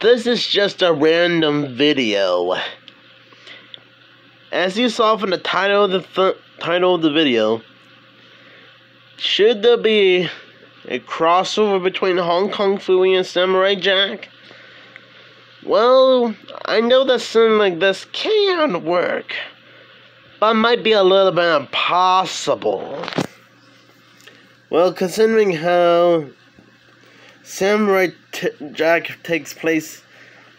this is just a random video. As you saw from the title of the th title of the video, should there be a crossover between Hong Kong Phooey and Samurai Jack? Well, I know that something like this can work, but might be a little bit impossible. Well, considering how Samurai Jack takes place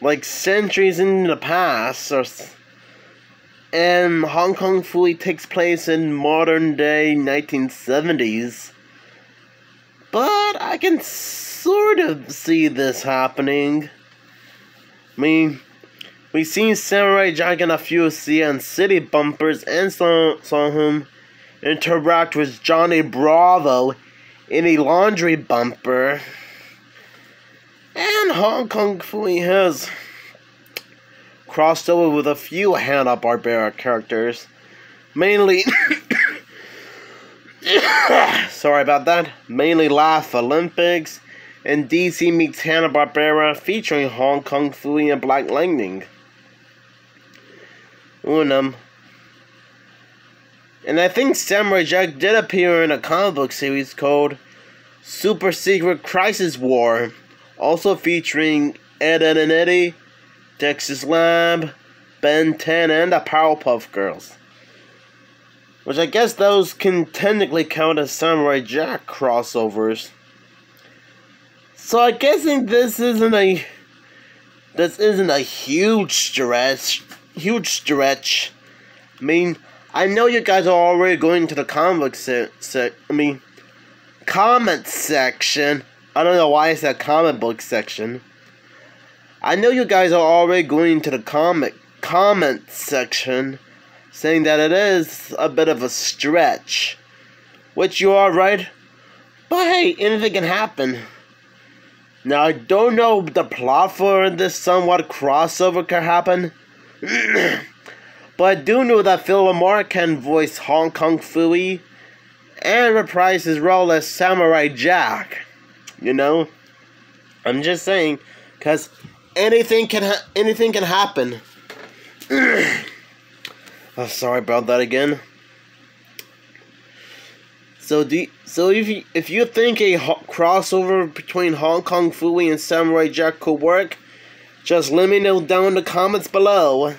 like centuries in the past, or and Hong Kong Phooey takes place in modern day 1970s. But I can sort of see this happening. I mean, we've seen Samurai Jack in a few CN City bumpers and saw, saw him interact with Johnny Bravo in a laundry bumper. And Hong Kong Phooey has crossed over with a few Hanna-Barbera characters. Mainly... sorry about that. Mainly Laugh Olympics and DC meets Hanna-Barbera featuring Hong Kong Phooey and Black Lightning. Unum. And I think Samurai Jack did appear in a comic book series called Super Secret Crisis War, also featuring Ed, Edd and Eddy, Dexter's Lab, Ben 10, and the Powerpuff Girls. Which I guess those can technically count as Samurai Jack crossovers. So I guessing this isn't a this isn't a huge stretch huge stretch. I mean, I know you guys are already going to the comic se-, se I mean comment section. I don't know why it's said comic book section. I know you guys are already going to the comic comment section saying that it is a bit of a stretch. Which you are right. But hey, anything can happen. Now I don't know the plot for this somewhat crossover can happen. but I do know that Phil LaMarr can voice Hong Kong Phooey and reprise his role as Samurai Jack. You know? I'm just saying, because anything can ha- anything can happen. oh, sorry about that again. So do you, so if you, if you think a ho- crossover between Hong Kong Phooey and Samurai Jack could work, just let me know down in the comments below.